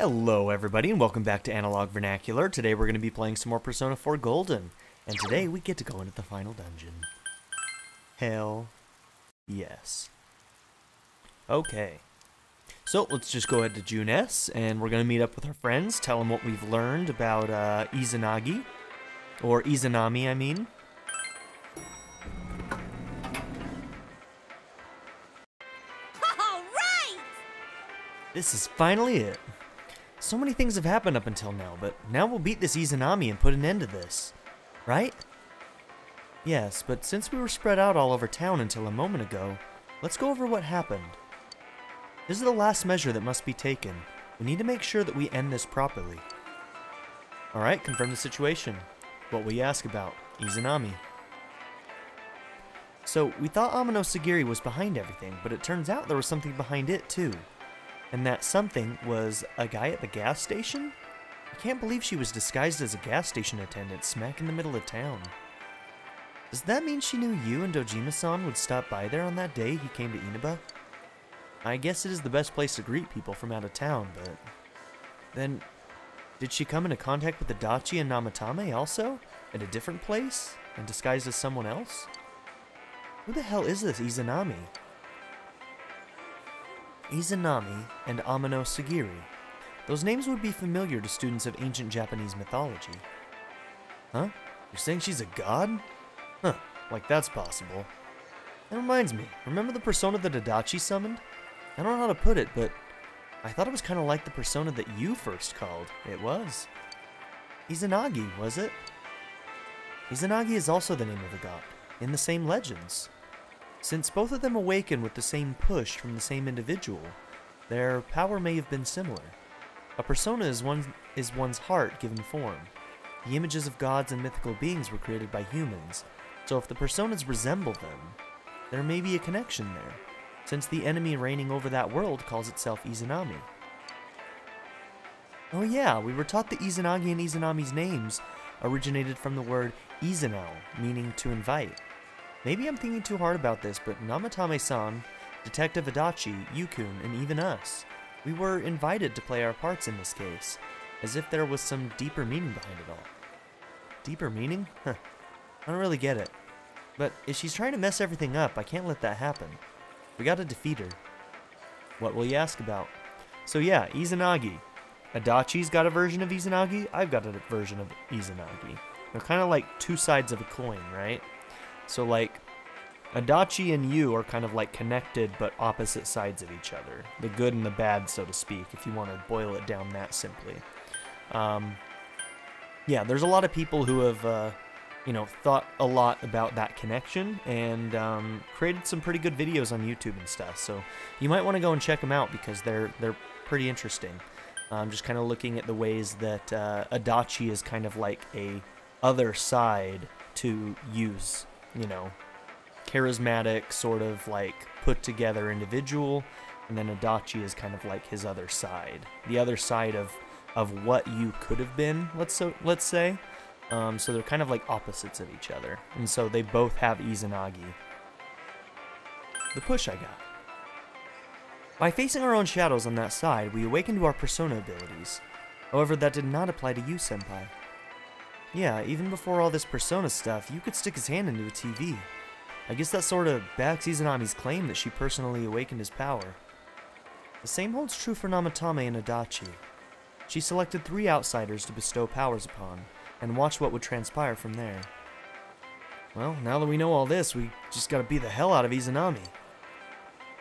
Hello everybody and welcome back to Analog Vernacular. Today we're going to be playing some more Persona 4 Golden. And today we get to go into the final dungeon. Hell yes. Okay. So let's just go ahead to Junes and we're going to meet up with our friends, tell them what we've learned about uh, Izanagi. Or Izanami, I mean. All right! This is finally it. So many things have happened up until now, but now we'll beat this Izanami and put an end to this. Right? Yes, but since we were spread out all over town until a moment ago, let's go over what happened. This is the last measure that must be taken. We need to make sure that we end this properly. Alright, confirm the situation. What will you ask about? Izanami. So, we thought Ameno Sagiri was behind everything, but it turns out there was something behind it too. And that something was a guy at the gas station? I can't believe she was disguised as a gas station attendant smack in the middle of town. Does that mean she knew you and Dojima-san would stop by there on that day he came to Inaba? I guess it is the best place to greet people from out of town, but... Then, did she come into contact with Adachi and Namatame also? At a different place? And disguised as someone else? Who the hell is this Izanami? Izanami and Ameno Sagiri. Those names would be familiar to students of ancient Japanese mythology. Huh? You're saying she's a god? Huh, like that's possible. That reminds me, remember the persona that Adachi summoned? I don't know how to put it, but I thought it was kind of like the persona that you first called. It was. Izanagi, was it? Izanagi is also the name of a god, in the same legends. Since both of them awaken with the same push from the same individual, their power may have been similar. A persona is, one, is one's heart given form. The images of gods and mythical beings were created by humans, so if the personas resemble them, there may be a connection there, since the enemy reigning over that world calls itself Izanami. Oh yeah, we were taught that Izanagi and Izanami's names originated from the word Izanau, meaning to invite. Maybe I'm thinking too hard about this, but Namatame-san, Detective Adachi, Yukun, and even us, we were invited to play our parts in this case, as if there was some deeper meaning behind it all. Deeper meaning? Huh. I don't really get it. But if she's trying to mess everything up, I can't let that happen. We gotta defeat her. What will you ask about? So yeah, Izanagi. Adachi's got a version of Izanagi, I've got a version of Izanagi. They're kind of like two sides of a coin, right? So like Adachi and you are kind of like connected but opposite sides of each other. The good and the bad, so to speak, if you want to boil it down that simply. Um, yeah, there's a lot of people who have, uh, you know, thought a lot about that connection and um, created some pretty good videos on YouTube and stuff. So you might want to go and check them out because they're they're pretty interesting. I'm um, just kind of looking at the ways that uh, Adachi is kind of like a other side to use you know, charismatic, sort of like put together individual, and then Adachi is kind of like his other side, the other side of of what you could have been. Let's so let's say. Um, so they're kind of like opposites of each other, and so they both have Izanagi. The push I got. By facing our own shadows on that side, we awakened to our persona abilities. However, that did not apply to you, Senpai. Yeah, even before all this Persona stuff, you could stick his hand into a TV. I guess that sort of backs Izanami's claim that she personally awakened his power. The same holds true for Namatame and Adachi. She selected three outsiders to bestow powers upon, and watch what would transpire from there. Well, now that we know all this, we just gotta beat the hell out of Izanami.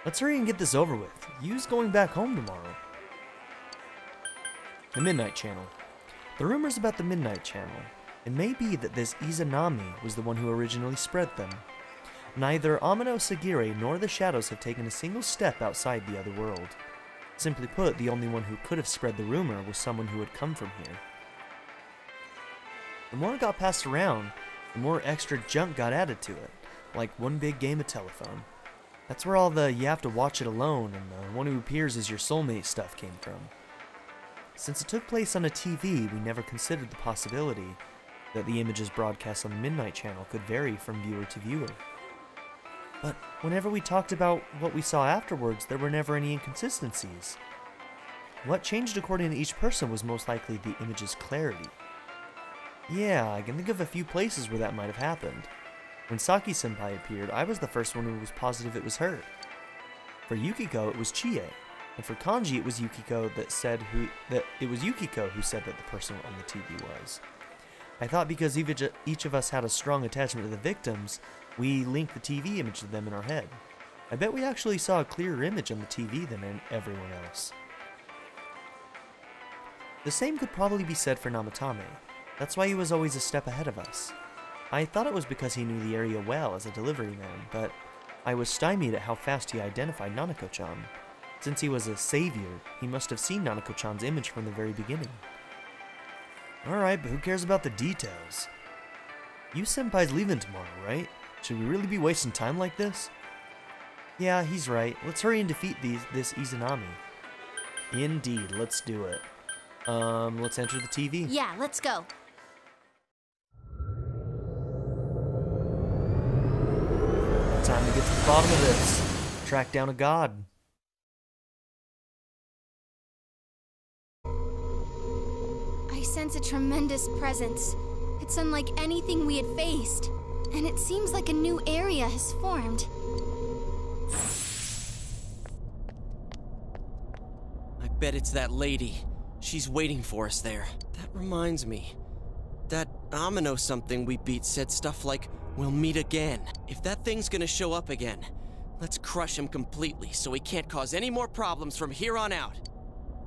Let's hurry and get this over with. Yu's going back home tomorrow. The Midnight Channel. The rumors about the Midnight Channel. It may be that this Izanami was the one who originally spread them. Neither Amano Sagiri nor the Shadows have taken a single step outside the other world. Simply put, the only one who could have spread the rumor was someone who had come from here. The more it got passed around, the more extra junk got added to it, like one big game of telephone. That's where all the you have to watch it alone and the one who appears as your soulmate stuff came from. Since it took place on a TV, we never considered the possibility that the images broadcast on the Midnight Channel could vary from viewer to viewer. But whenever we talked about what we saw afterwards, there were never any inconsistencies. What changed according to each person was most likely the image's clarity. Yeah, I can think of a few places where that might have happened. When Saki senpai appeared, I was the first one who was positive it was her. For Yukiko, it was Chie, and for Kanji, it was Yukiko that said who that it was Yukiko who said that the person on the TV was. I thought because each of us had a strong attachment to the victims, we linked the TV image to them in our head. I bet we actually saw a clearer image on the TV than in everyone else. The same could probably be said for Namatame. That's why he was always a step ahead of us. I thought it was because he knew the area well as a delivery man, but I was stymied at how fast he identified Nanako-chan. Since he was a savior, he must have seen Nanako-chan's image from the very beginning. Alright, but who cares about the details? You senpai's leaving tomorrow, right? Should we really be wasting time like this? Yeah, he's right. Let's hurry and defeat these, this Izanami. Indeed, let's do it. Um, let's enter the TV. Yeah, let's go. Time to get to the bottom of this. Track down a god. Sense a tremendous presence. It's unlike anything we had faced. And it seems like a new area has formed. I bet it's that lady. She's waiting for us there. That reminds me. That Ameno something we beat said stuff like, we'll meet again. If that thing's gonna show up again, let's crush him completely so he can't cause any more problems from here on out.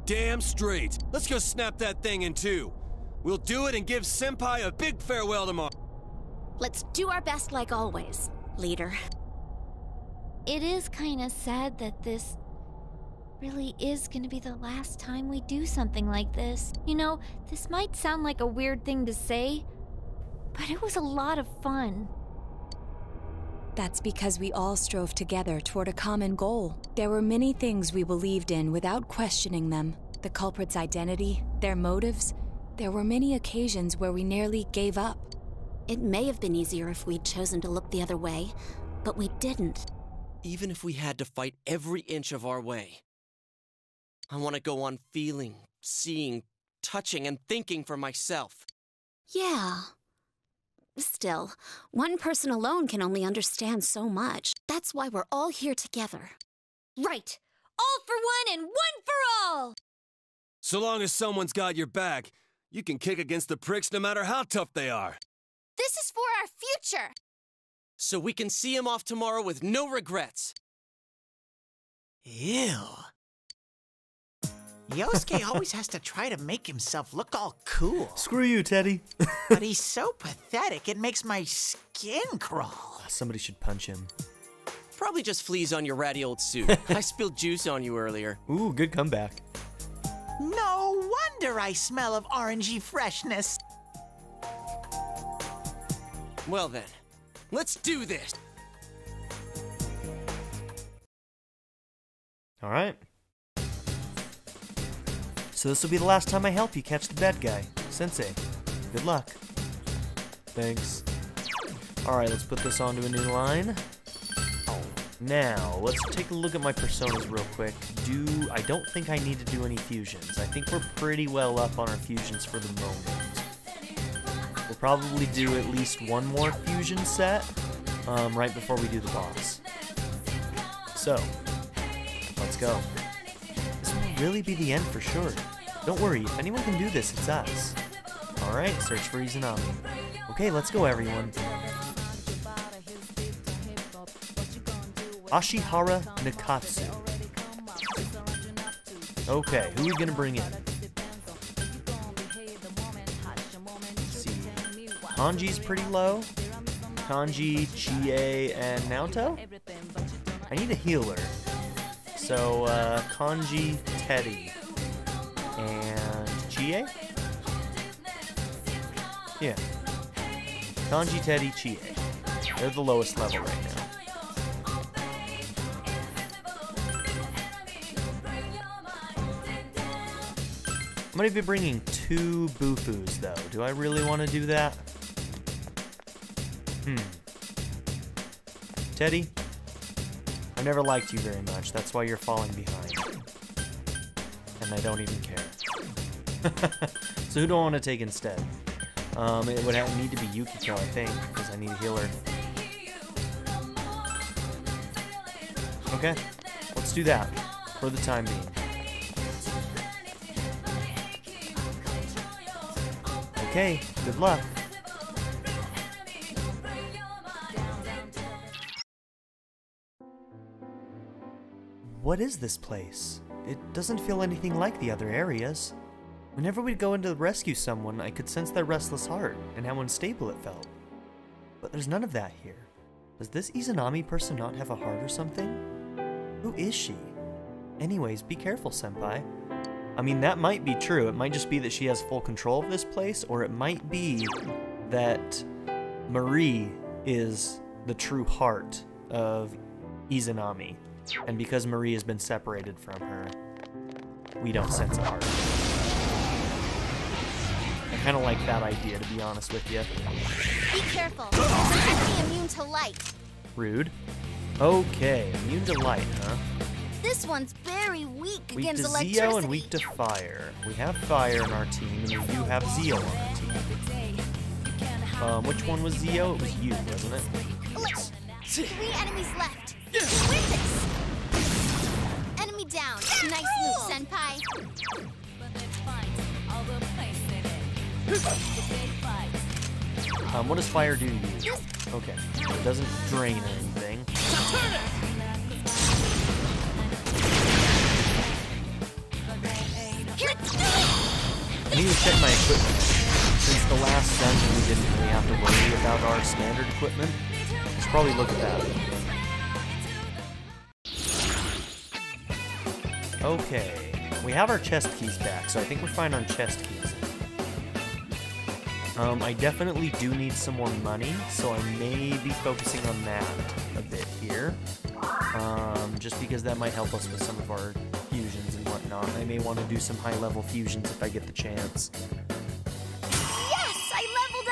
Damn straight. Let's go snap that thing in two. We'll do it and give Senpai a big farewell tomorrow. Let's do our best like always, leader. It is kinda sad that this really is gonna be the last time we do something like this. You know, this might sound like a weird thing to say, but it was a lot of fun. That's because we all strove together toward a common goal. There were many things we believed in without questioning them the culprit's identity, their motives. There were many occasions where we nearly gave up. It may have been easier if we'd chosen to look the other way, but we didn't. Even if we had to fight every inch of our way. I want to go on feeling, seeing, touching, and thinking for myself. Yeah. Still, one person alone can only understand so much. That's why we're all here together. Right! All for one and one for all! So long as someone's got your back, you can kick against the pricks no matter how tough they are. This is for our future! So we can see him off tomorrow with no regrets. Ew. Yosuke always has to try to make himself look all cool. Screw you, Teddie. but he's so pathetic, it makes my skin crawl. Somebody should punch him. Probably just fleas on your ratty old suit. I spilled juice on you earlier. Ooh, good comeback. No wonder I smell of orangey freshness. Well then, let's do this. All right. So this will be the last time I help you catch the bad guy. Sensei, good luck. Thanks. Alright, let's put this onto a new line. Now, let's take a look at my personas real quick. Do I don't think I need to do any fusions. I think we're pretty well up on our fusions for the moment. We'll probably do at least one more fusion set um, right before we do the boss. So, let's go. This will really be the end for sure. Don't worry, if anyone can do this, it's us. Alright, search for Izanami. Okay, let's go everyone. Ashihara Nakatsu. Okay, who are we gonna bring in? Kanji's pretty low. Kanji, Chie, and Naoto? I need a healer. So, uh, Kanji, Teddie, Chie? Yeah. Kanji, Teddie, Chie. They're the lowest level right now. I'm gonna be bringing two Bufus, though. Do I really want to do that? Hmm. Teddie, I never liked you very much. That's why you're falling behind. and I don't even care. so who do I want to take instead? Um, it would need to be Yukiko, I think, because I need a healer. Okay, let's do that for the time being. Okay, good luck. What is this place? It doesn't feel anything like the other areas. Whenever we'd go in to rescue someone, I could sense their restless heart and how unstable it felt. But there's none of that here. Does this Izanami person not have a heart or something? Who is she? Anyways, be careful, Senpai. I mean, that might be true. It might just be that she has full control of this place, or it might be that Marie is the true heart of Izanami. And because Marie has been separated from her, we don't sense a heart. I kind of like that idea, to be honest with you. Be careful. Enemy immune to light. Rude. Okay, immune to light, huh? This one's very weak Weak against to electricity. Zio and weak to fire. We have fire in our team, and we do have Zio on our team. Um, which one was Zio? It was you, wasn't it? Three enemies left. You can win this. Enemy down. Nice move, senpai. Um, what does fire do to you? Okay, it doesn't drain or anything. I need to check my equipment. Since the last dungeon, we didn't really have to worry about our standard equipment. Let's probably look at that. Okay, we have our chest keys back, so I think we're fine on chest keys. Um, I definitely do need some more money, so I may be focusing on that a bit here. Um, just because that might help us with some of our fusions and whatnot. I may want to do some high-level fusions if I get the chance. Yes, I leveled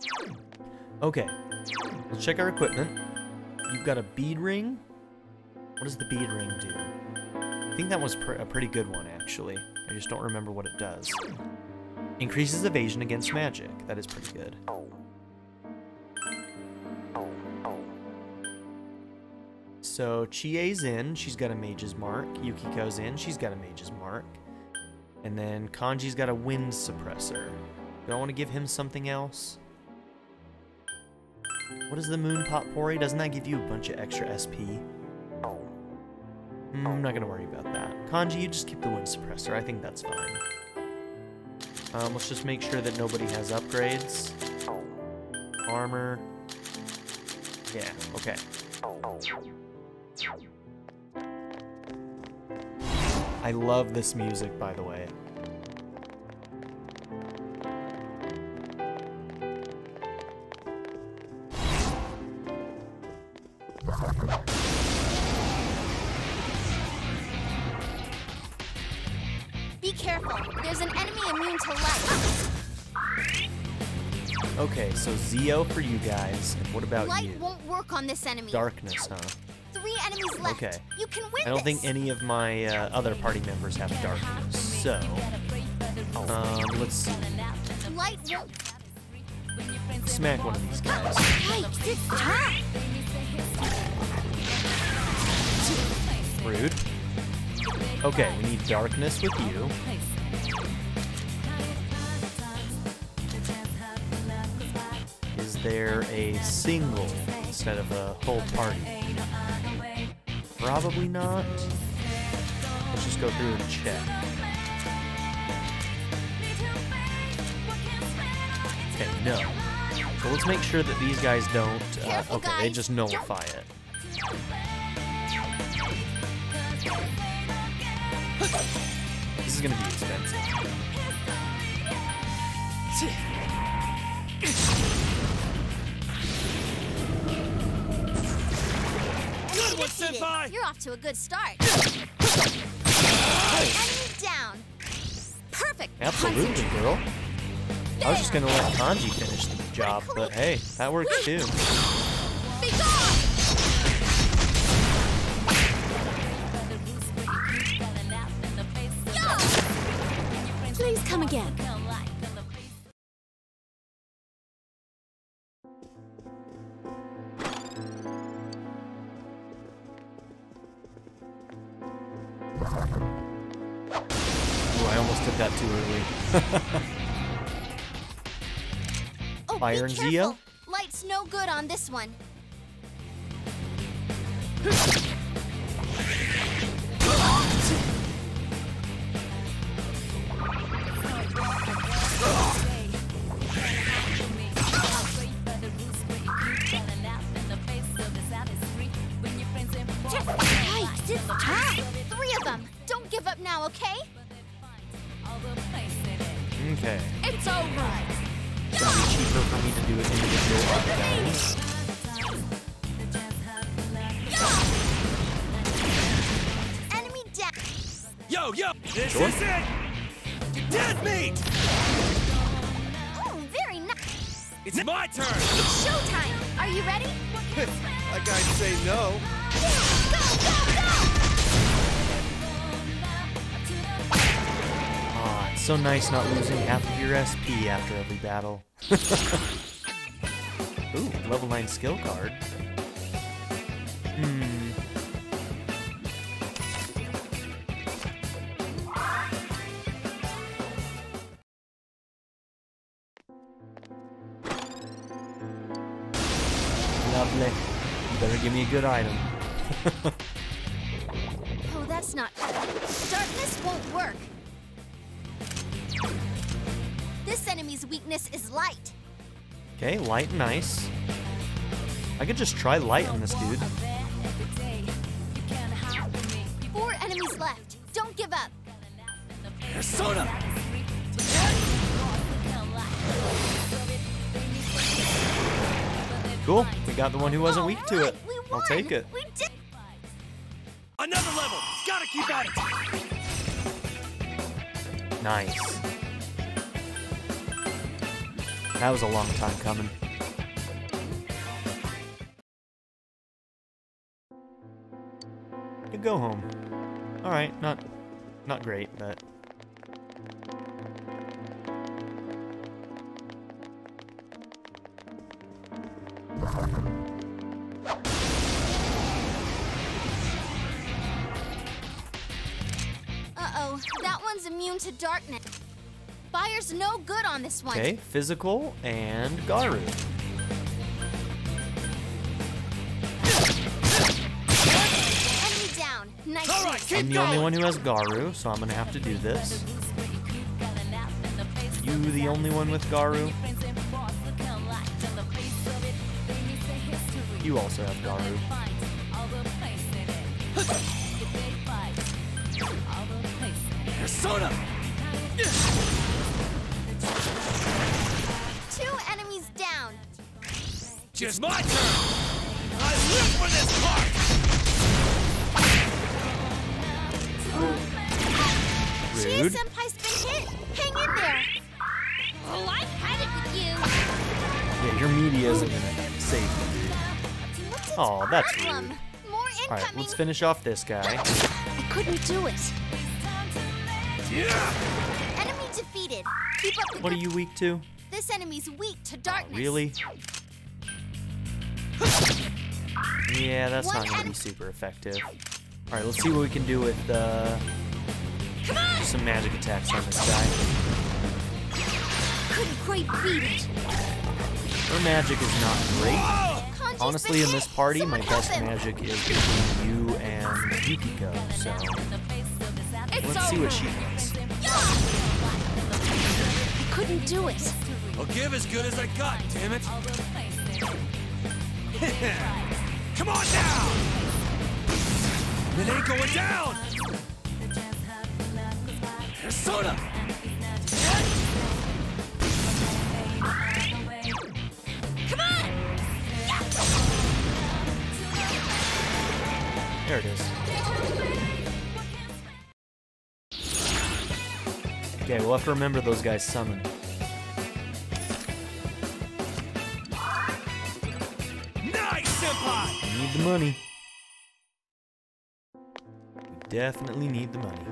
up. Okay, let's check our equipment. You've got a bead ring. What does the bead ring do? I think that was pr a pretty good one, actually. I just don't remember what it does. Increases evasion against magic. That is pretty good. So Chie's in, she's got a mage's mark. Yukiko's in, she's got a mage's mark. And then Kanji's got a wind suppressor. Do I want to give him something else? What is the moon pot potpourri? Doesn't that give you a bunch of extra SP? I'm not gonna worry about that. Kanji, you just keep the wind suppressor. I think that's fine. Um, let's just make sure that nobody has upgrades. Armor. Yeah, okay. I love this music, by the way. For you guys. And what about Light you? won't work on this enemy. Darkness, huh? Three enemies left. Okay. You can win I don't this. think any of my uh, other party members have darkness. So, um, let's see. Light won't. Smack one of these guys. Time. Rude. Okay, we need darkness with you. Is there a single instead of a whole party? Probably not. Let's just go through and check. Okay, no. So let's make sure that these guys don't. Uh, okay, they just nullify it. This is gonna be expensive. Senpai. You're off to a good start. Enemy down. Perfect. Absolutely, girl. I was just gonna let Kanji finish the job, but hey, that works too. Please come again. Fire be and careful. Light's no good on this one. This Sure. is it! Dead meat! Oh, very nice! It's my turn! It's showtime! Are you ready? like I'd say no. Go, go, go! Ah, it's so nice not losing half of your SP after every battle. Ooh, level 9 skill card. Good item. Oh, that's not. Darkness won't work. This enemy's weakness is light. Okay, light and ice. I could just try light on this dude. Four enemies left. Don't give up. Persona! Cool. We got the one who wasn't weak to it. Alright, I'll won. take it. We did. Another level! Gotta keep at it! Nice. That was a long time coming. Could go home. All right, not not great, but one's to darkness. Fire's no good on this one. okay. Physical and Garu. Nice. All right, keep I'm the going! only one who has Garu, so I'm gonna have to do this. You the only one with Garu? You also have Garu. Persona! Two enemies down. Just my turn! I live for this part! Chie Rude. Senpai's been hit. Hang in there. Oh, I've had it with you. Yeah, your media isn't gonna save me, dude. What's Aw, that's problem? rude. All right, let's finish off this guy. I couldn't do it. Yeah! Enemy defeated. Keep up the What are you weak to? This enemy's weak to darkness. Really? Yeah, that's One not gonna be super effective. All right, let's see what we can do with uh, some magic attacks on this guy. Couldn't quite beat it. Her magic is not great. Kanji's Honestly, in this party, Someone my best him. magic is between you and Yukiko. So let's see what she thinks. I couldn't do it. I'll give as good as I got, damn it! Come on now! It ain't going down! Persona! There it is. We'll have to remember those guys summon. Nice, Need the money. We definitely need the money.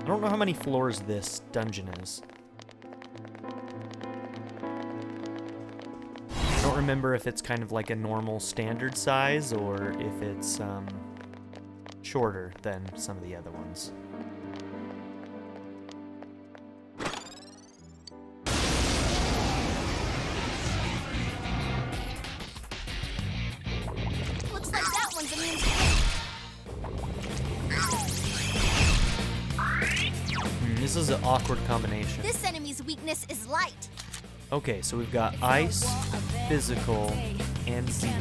I don't know how many floors this dungeon is. I don't remember if it's kind of like a normal standard size or if it's um, shorter than some of the other ones. Okay, so we've got ice, physical, and Zeno.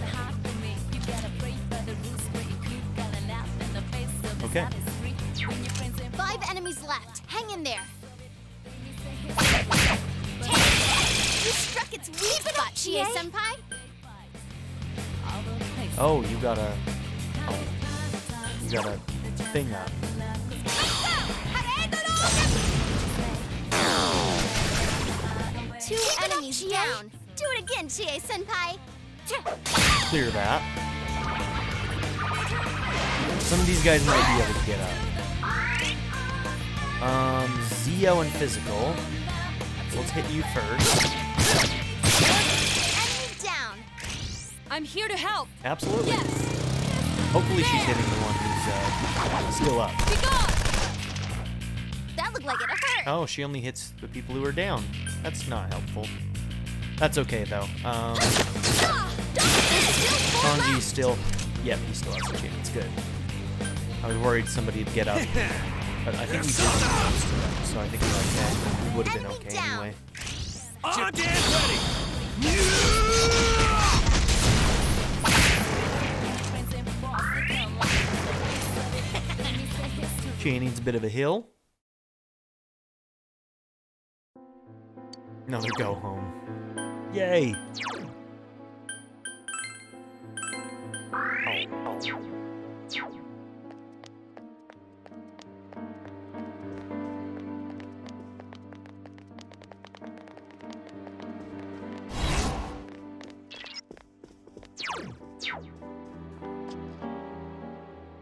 Okay. Five enemies left. Hang in there. You struck its weak spot, Chie Senpai. Oh, you got a. Oh, you got a thing up. Enemies down. Do it again, Chie Senpai. Clear that. Some of these guys might be able to get up. Um, Zio and physical. Let's hit you first. Enemy down. I'm here to help. Absolutely. Yes. Hopefully she's hitting the one who's uh, still up. That looked like it hurt. Oh, she only hits the people who are down. That's not helpful. That's okay though. Um, Kanji still, yep, he still has a chance. Good. I was worried somebody would get up, but I think we did most of them, so I think we're okay. We would have been Enemy okay down. anyway. On and ready! She needs a bit of a hill. Another go home. Yay!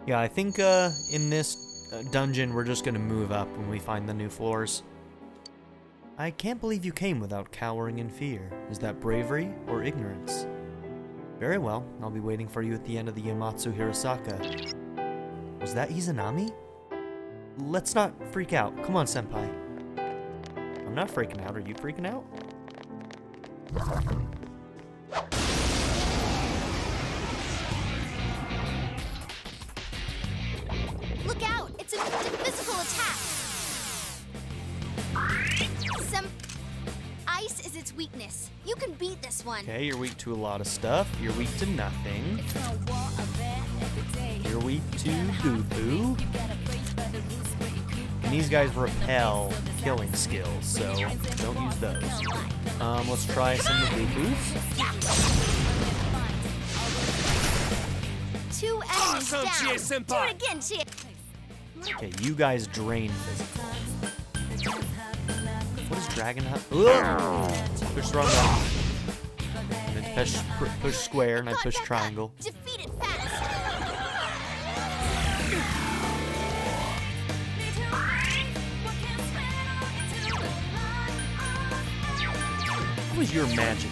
Yeah, I think uh, in this uh, dungeon we're just gonna move up when we find the new floors. I can't believe you came without cowering in fear. Is that bravery or ignorance? Very well, I'll be waiting for you at the end of the Yomotsu Hirasaka. Was that Izanami? Let's not freak out. Come on, Senpai. I'm not freaking out. Are you freaking out? One. Okay, you're weak to a lot of stuff. You're weak to nothing. You're weak to Boo And these guys repel killing skills, so don't use those. Um, let's try some of the Boo Two enemies Awesome, down. Chie Do it again, Chie. Okay, you guys drain physical. What is Dragon Hunt? Ugh! Push the wrong button. Push, push square, and I push triangle. guy. Defeat it fast. What was your magic?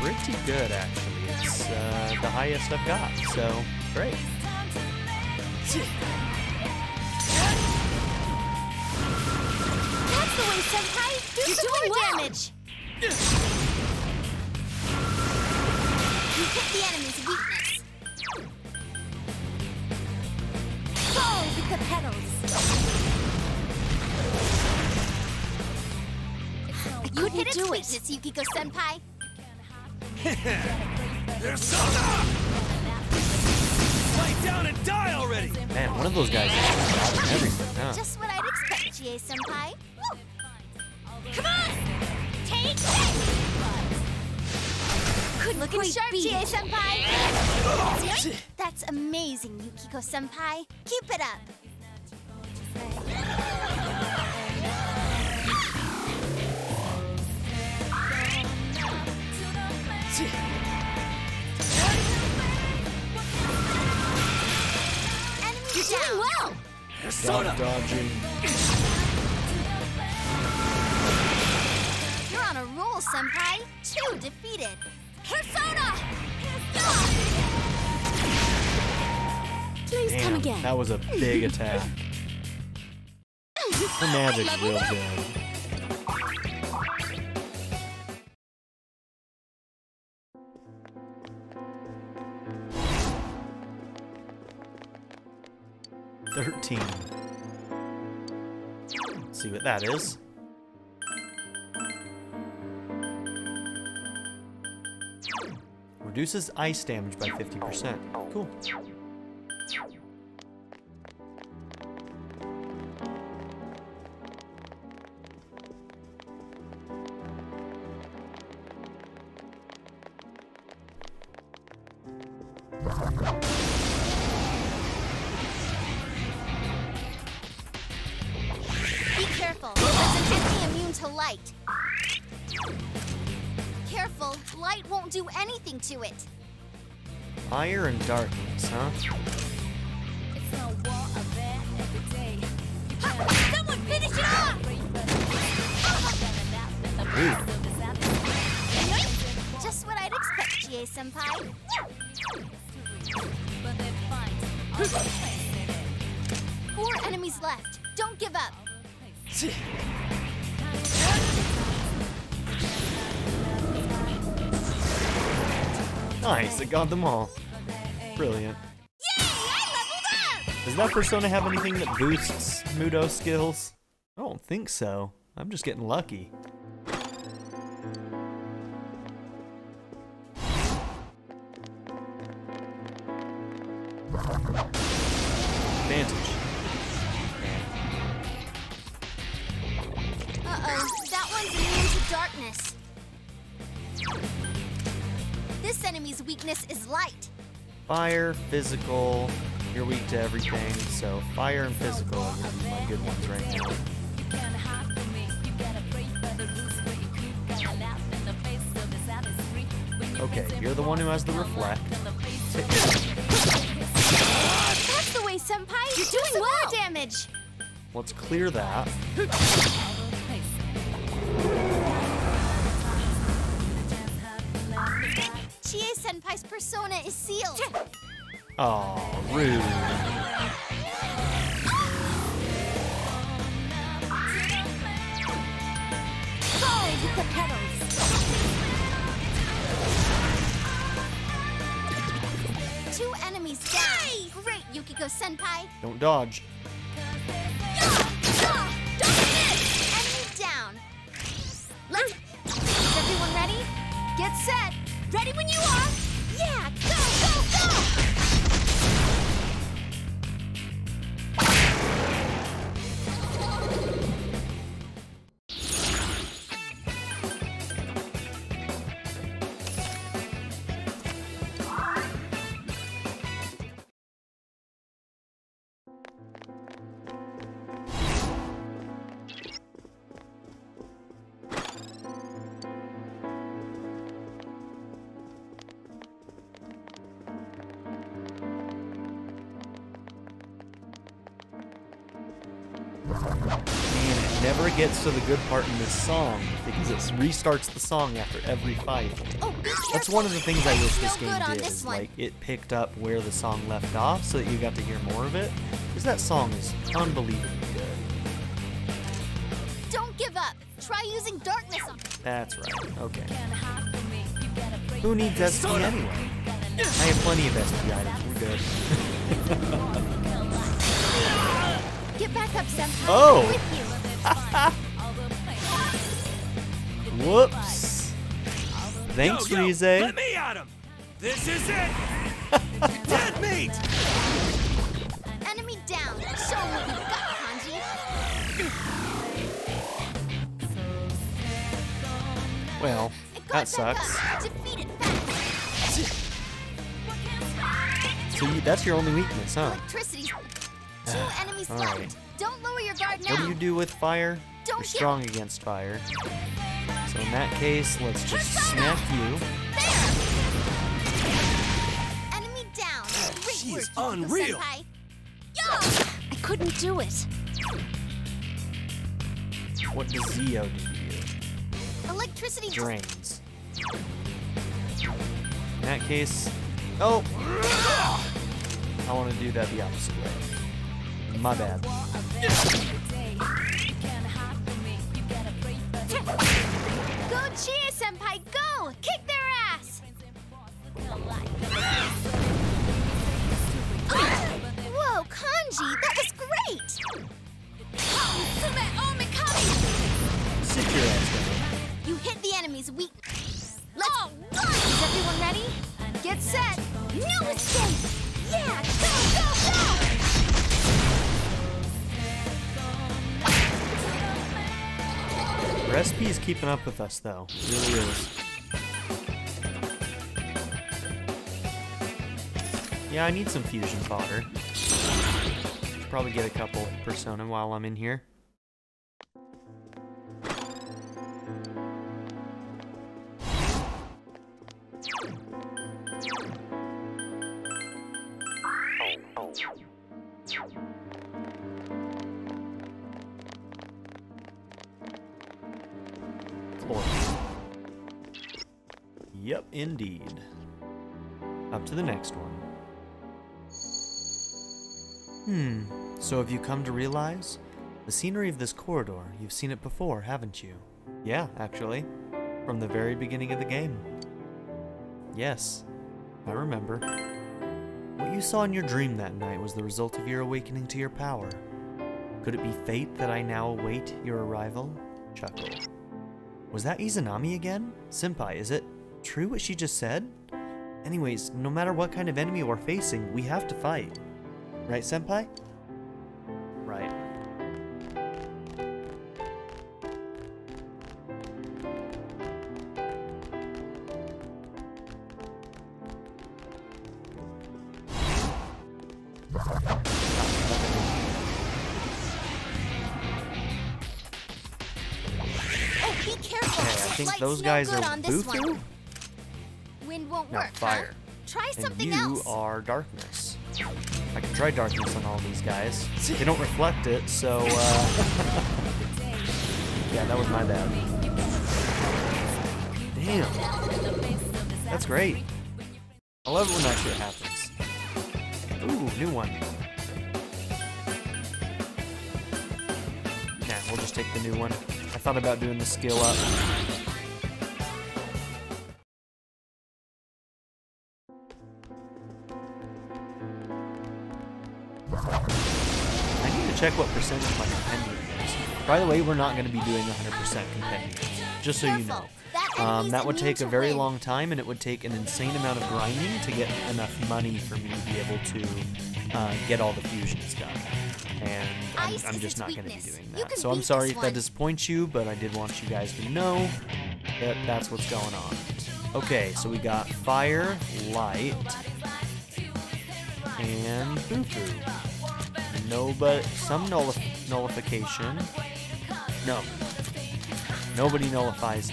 Pretty good, actually. It's uh, the highest I've got, so great. That's the way, Senpai. Do You're some doing more well. damage. You hit the enemy's weakness. Fall with the petals. You hit its weakness, Yukiko Senpai. Persona! Lay down and die already! Man, one of those guys is just everything, huh? Just what I'd expect, GA Senpai. Woo. Come on! Take this! Good looking quite sharp, Chie-senpai! That's amazing, Yukiko Senpai. Keep it up. You're down. doing well. Persona! dodging. You're on a roll, Senpai. Two defeated. Persona! Please come again. that was a big attack. Her magic's real good. Thirteen. Let's see what that is. Reduces ice damage by 50%. Cool. Four enemies left. Don't give up. Nice, I got them all. Brilliant. Yay, Does that persona have anything that boosts Mudo skills? I don't think so. I'm just getting lucky. Advantage. Uh-oh, that one's immune to darkness. This enemy's weakness is light. Fire, physical. You're weak to everything, so fire and physical are gonna be my good ones right now. Okay, you're the one who has the reflect. That's way, Senpai. You're doing Some well. More damage. Let's clear that. Chie Senpai's persona is sealed. Oh, rude. Solid with the pedals. Two enemies down. Yukiko Senpai. Don't dodge. Gets to the good part in this song because it restarts the song after every fight. Oh. That's one of the things I wish this game did. Is like it picked up where the song left off, so that you got to hear more of it. Because that song is unbelievably good. Don't give up. Try using darkness on. That's right. Okay. Who needs SP anyway? I have plenty of SP items. We're good. Get back up, Senpai. Oh. Whoops. Thanks, yo, yo, Rise. Let me at him. This is it. Dead meat. Enemy down. Show 'em what you've got, Kanji. Well, that sucks. Defeated. So you, that's your only weakness, huh? Electricity. Two enemies All left. right. Don't lower your guard now. What do you do with fire? Don't You're strong against fire. So in that case, let's just smack you. There. Enemy down. Great She's unreal. Senpai. I couldn't do it. What does Zio do to you? Electricity just drains. In that case, oh, I want to do that the opposite way. My bad. Go cheer, Senpai, go! Kick their ass! Whoa, Kanji, that was great! Sit your ass down. You hit the enemy's weak. Let's oh, Is everyone ready? Get set. No escape. Yeah, go, go, go! Recipe is keeping up with us, though. It really is. Yeah, I need some fusion fodder. Probably get a couple persona while I'm in here. Yep, indeed. Up to the next one. Hmm, so have you come to realize? The scenery of this corridor, you've seen it before, haven't you? Yeah, actually. From the very beginning of the game. Yes, I remember. What you saw in your dream that night was the result of your awakening to your power. Could it be fate that I now await your arrival? Chuckle. Was that Izanami again? Senpai, is it true what she just said? Anyways, no matter what kind of enemy we're facing, we have to fight. Right, Senpai? Those no guys are on one. Wind won't No, work. huh? fire. Try And something you else. are darkness. I can try darkness on all these guys. They don't reflect it, so, uh... yeah, that was my bad. Damn. That's great. I love it when that shit happens. Ooh, new one. Nah, we'll just take the new one. I thought about doing the skill up. Check what percentage my compendium is. By the way, we're not going to be doing 100% compendium, just so you know. Um, that would take a very long time, and it would take an insane amount of grinding to get enough money for me to be able to uh, get all the fusions done. And I'm, I'm just not going to be doing that. So I'm sorry if that disappoints you, but I did want you guys to know that that's what's going on. Okay, so we got fire, light, and Bufu. No, but some nullif- nullification. No. Nobody nullifies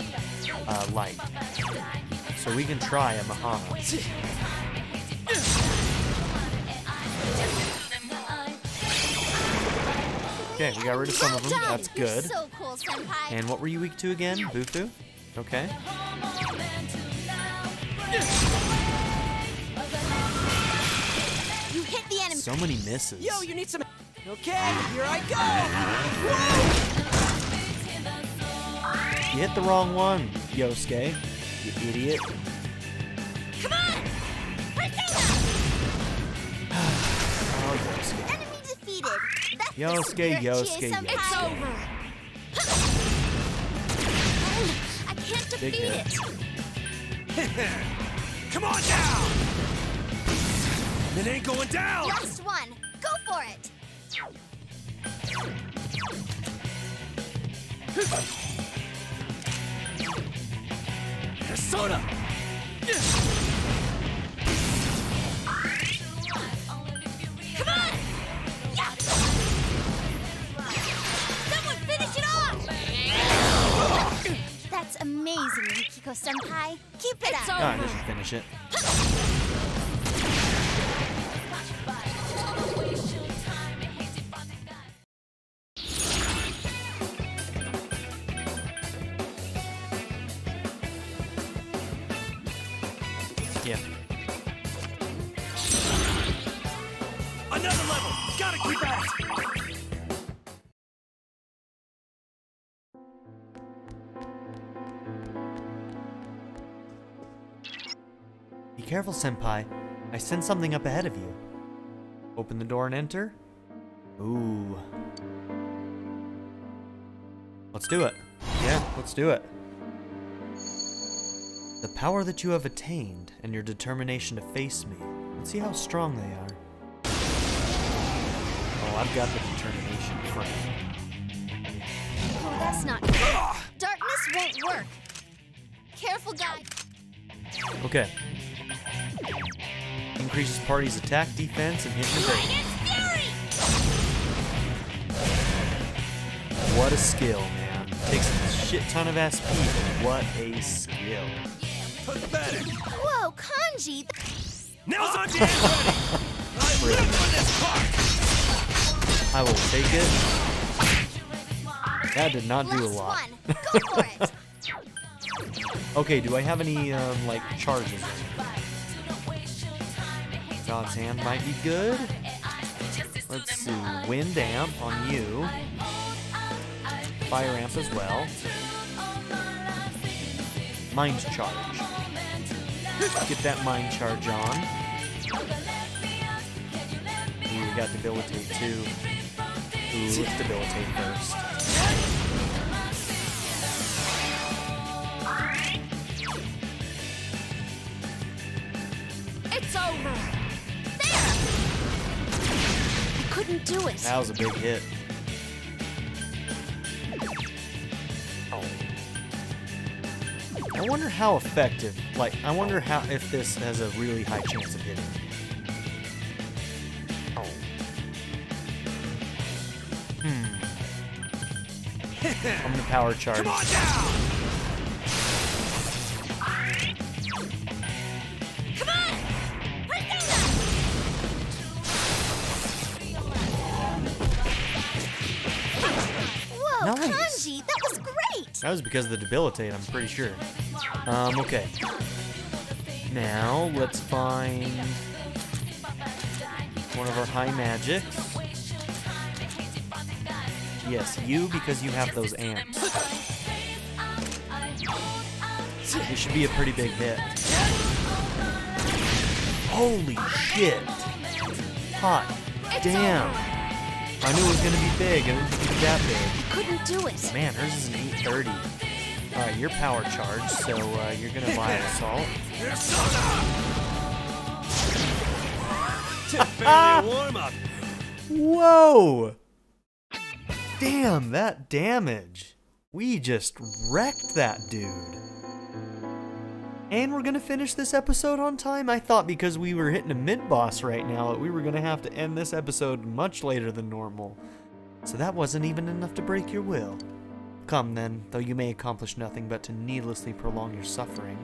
uh, light. So we can try a Mahama. Okay, we got rid of some of them. That's good. so cool, And what were you weak to again? Bufu? Okay. So many misses. Yo, you need some. Okay, here I go. You hit the wrong one, Yosuke. You idiot. Come on! Persona! Oh, Yosuke. Enemy defeated. That's the Yosuke, Yosuke, Yosuke. It's over. I can't defeat it. Come on down! It ain't going down! Last one. Go for it. Persona! Come on! Yeah. Someone finish it off! That's amazing, Yukiko Senpai. Keep it up. Oh, I didn't finish it. Careful, Senpai. I sense something up ahead of you. Open the door and enter? Ooh. Let's do it. Yeah, let's do it. The power that you have attained and your determination to face me. Let's see how strong they are. Oh, I've got the determination, friend. Oh, that's not. Darkness won't work. Careful, guy. Okay. Increases party's attack, defense, and hit and. What a skill, man. Takes a shit ton of SP, but what a skill. Pathetic! Whoa, Kanji. Now's our damn ready! I live for this part! I will take it. That did not do a lot. one. Go for it. Okay, do I have any, um, like, charges? God's hand might be good. Let's see. Wind amp on you. Fire amp as well. Mind charge. Get that mind charge on. Ooh, we got debilitate too. Ooh, let's debilitate first. It's over. Couldn't do it. That was a big hit. I wonder how effective, like, I wonder how, if this has a really high chance of hitting. Hmm. I'm gonna power charge. Come on down! Nice. Kanji, that was great. That was because of the debilitate, I'm pretty sure. Um, okay. Now, let's find one of our high magics. Yes, you, because you have those amps. It should be a pretty big hit. Holy shit! Hot damn! I knew it was gonna be big, and it didn't that big. Couldn't do it. Man, hers is an 830. Alright, you're power charged, so uh, you're gonna buy an assault. Warm-up. Whoa! Damn, that damage. We just wrecked that dude. And we're gonna finish this episode on time? I thought because we were hitting a mid boss right now that we were gonna have to end this episode much later than normal. So that wasn't even enough to break your will. Come then, though you may accomplish nothing but to needlessly prolong your suffering.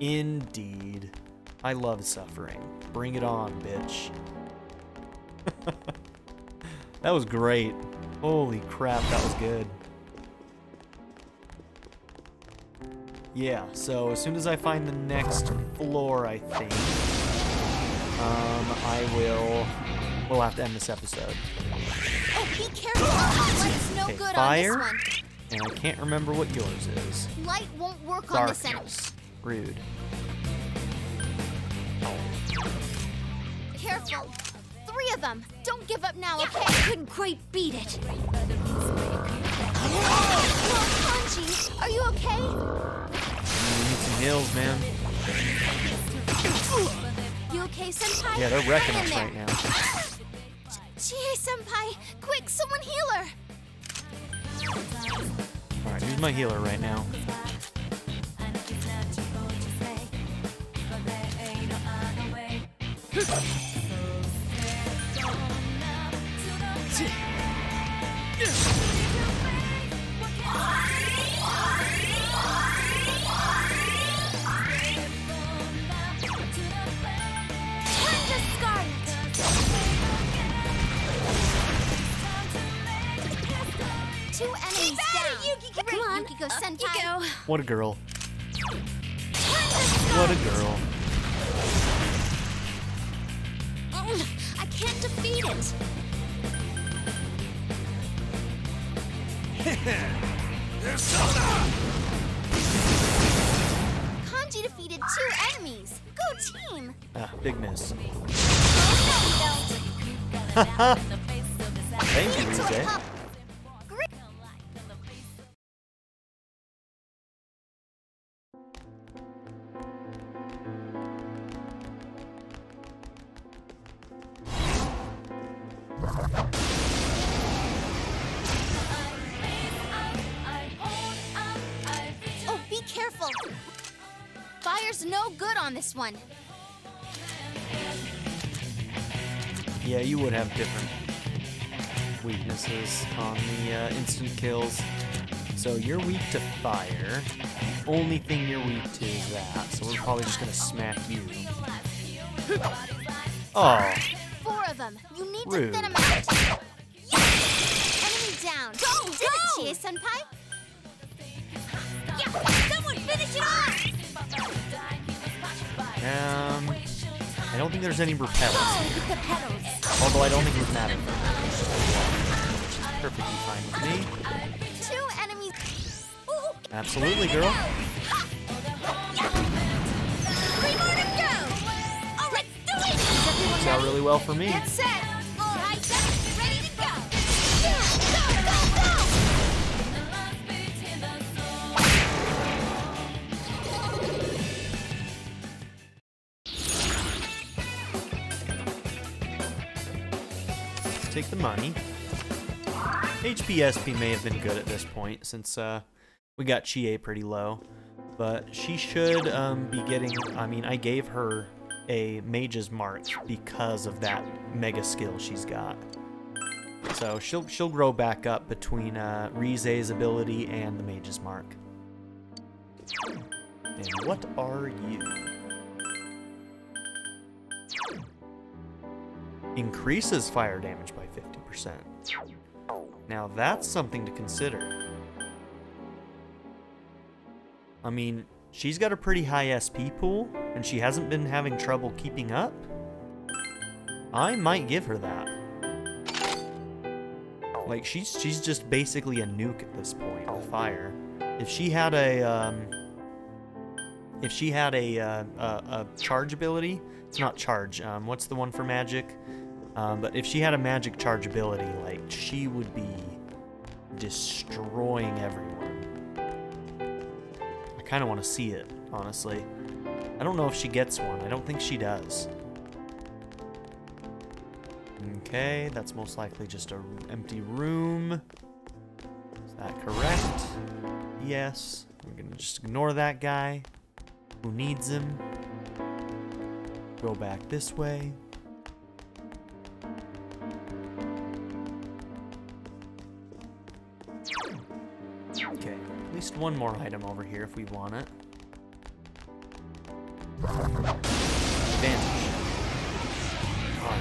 Indeed. I love suffering. Bring it on, bitch. that was great. Holy crap, that was good. Yeah, so as soon as I find the next floor, I think, um, I will, we'll have to end this episode. Oh, be careful. Light's no Okay, good fire. on this one. And I can't remember what yours is. Light won't work on this end. Rude. Careful. Three of them. Don't give up now, okay? Couldn't quite beat it. Whoa, Kanji, are you okay? You need some heals, man. You okay, Senpai? Yeah, they're wrecking us right now. Ah! Chie, Senpai, quick, someone heal her. Alright, who's my healer right now? Two enemies Keep. It, Yuki, come, Senpai. Up What a girl. What a girl. Oh, I can't defeat it. Kanji defeated two enemies. Go team. Ah, big miss. Oh, Thank you, Rise. Fire's no good on this one. Yeah, you would have different weaknesses on the uh, instant kills. So you're weak to fire. Only thing you're weak to is that. So we're probably just gonna smack you. oh. Four of them. You need Rude. to thin them out. Yes! Enemy down. Go, Did go! it, Chie-senpai. Yeah, someone finish it off! Um, I don't think there's any the petals. Although I don't think it would matter. Perfectly fine with me. Two enemies. Absolutely, girl. three more to go. All right, do it. Is everyone Works out really well for me. Money. HPSP may have been good at this point since uh, we got Chie pretty low. But she should um, be getting. I mean, I gave her a Mage's Mark because of that mega skill she's got. So she'll she'll grow back up between uh, Rise's ability and the Mage's Mark. And what are you? Increases fire damage by 50%. Now that's something to consider. I mean, she's got a pretty high SP pool, and she hasn't been having trouble keeping up. I might give her that. Like she's she's just basically a nuke at this point with fire. If she had a um, if she had a, uh, a a charge ability, it's not charge. Um, what's the one for magic? Um, but if she had a magic charge ability, like she would be destroying everyone. I kind of want to see it, honestly. I don't know if she gets one. I don't think she does. Okay, that's most likely just an empty room. Is that correct? Yes. We're gonna just ignore that guy. Who needs him? Go back this way. Least one more item over here if we want it. Advantage. Alright.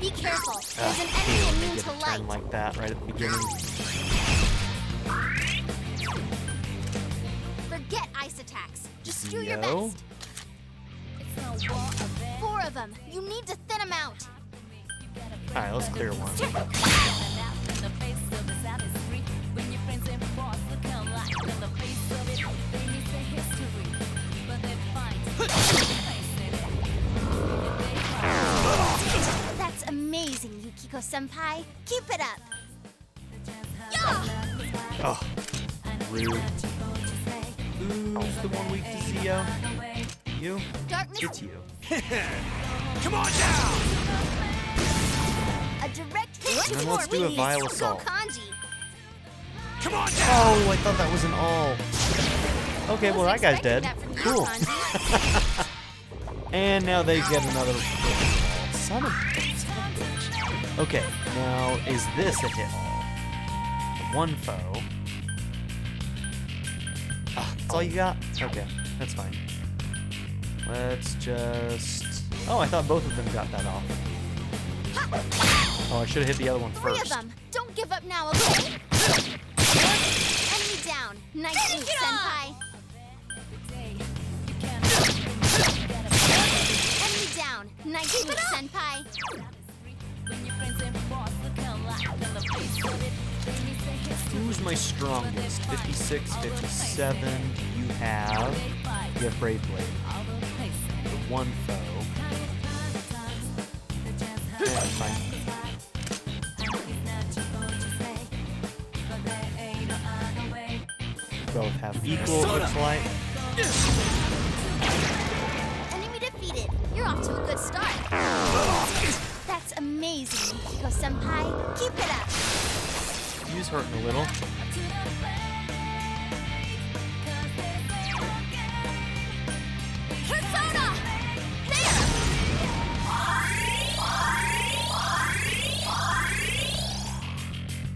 Be careful. Ah, There's an enemy immune get to light. like that right at the beginning. Forget ice attacks. Just do your best. Four of them. You need to thin them out. Alright, let's clear one. Amazing, Yukiko senpai. Keep it up. Yeah! Oh, rude. Oh, Who's the one weak to Zio? You? Darkness, It's you. Come on down! a direct hit. And then let's do a need vile assault. Kanji. Come on down! Oh, I thought that was an all. Okay, well that guy's dead. that Cool. And now they get another. Son of, Okay, now is this a hit? One foe. Ah, that's all you got? Okay, that's fine. Let's just... Oh, I thought both of them got that off. Oh, I should have hit the other one Three of them. Don't give up now, okay? Enemy down. Nice move, senpai. Enemy down. Nice move, Senpai. Who's my strongest? 56, 57. You have. You have Brave Blade. The one foe. Yeah, that's fine. Both have equal, looks like. Enemy defeated. You're off to a good start. That's amazing, Mikiko Senpai. Keep it up. He's hurting a little. Persona! There!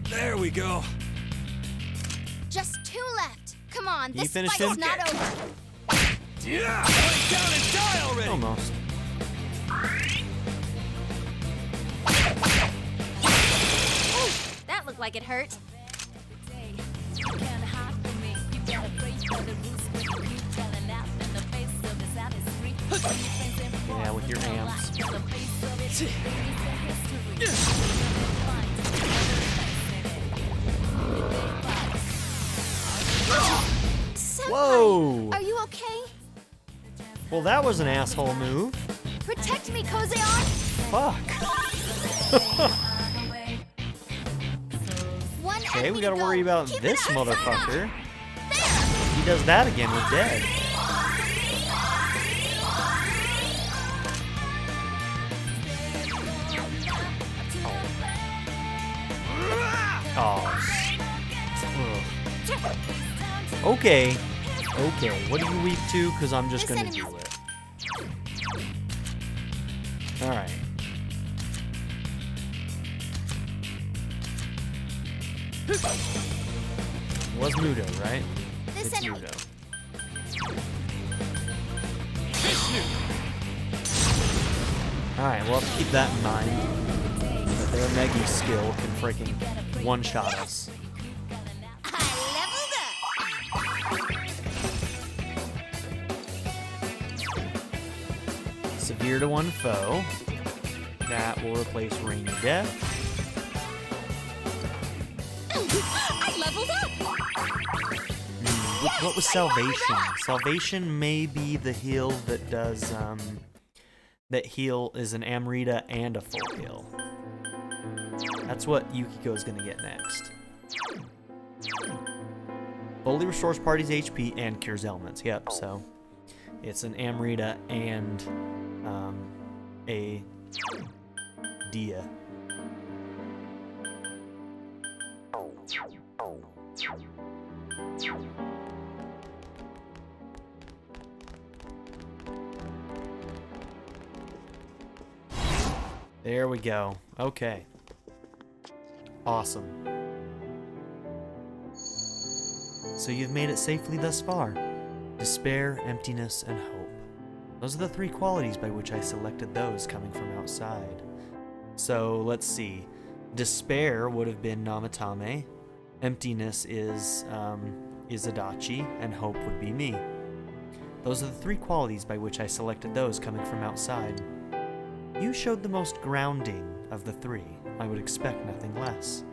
There we go. Just two left. Come on, you this finish fight's him? not over. Yeah! Down and die already! Almost. Like it hurt. Yeah, with your amps. Senpai, Whoa! Are you okay? Well, that was an asshole move. Protect me, Kanzeon! Fuck. Okay, we gotta to worry about Keep this motherfucker. He does that again, we're dead. Oh. Ugh. Okay. Okay, what are you weak to? Because I'm just gonna do it. Alright. Mudo, right? This It's enemy. Mudo. Alright, well, keep that in mind. That their Megi skill can freaking one-shot us. I leveled up! Severe to one foe. That will replace Rainy Death. What, was Salvation? Salvation may be the heal that does, um, that heal is an Amrita and a full heal. That's what Yukiko's gonna get next. Fully restores party's HP and cures ailments. Yep, so it's an Amrita and um, a Dia. There we go. Okay. Awesome. So you've made it safely thus far. Despair, emptiness, and hope. Those are the three qualities by which I selected those coming from outside. So let's see. Despair would have been Namatame. Emptiness is um, is Adachi, and hope would be me. Those are the three qualities by which I selected those coming from outside. You showed the most grounding of the three. I would expect nothing less.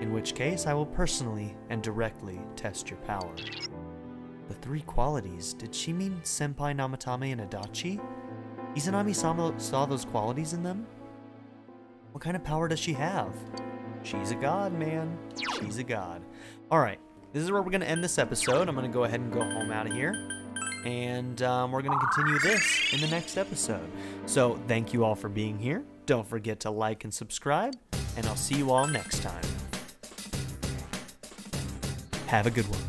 In which case, I will personally and directly test your power. The three qualities, did she mean Senpai Namatame and Adachi? Izanami saw, those qualities in them? What kind of power does she have? She's a god, man. She's a god. Alright, this is where we're going to end this episode. I'm going to go ahead and go home out of here. And um, we're going to continue this in the next episode. So, thank you all for being here. Don't forget to like and subscribe. And I'll see you all next time. Have a good one.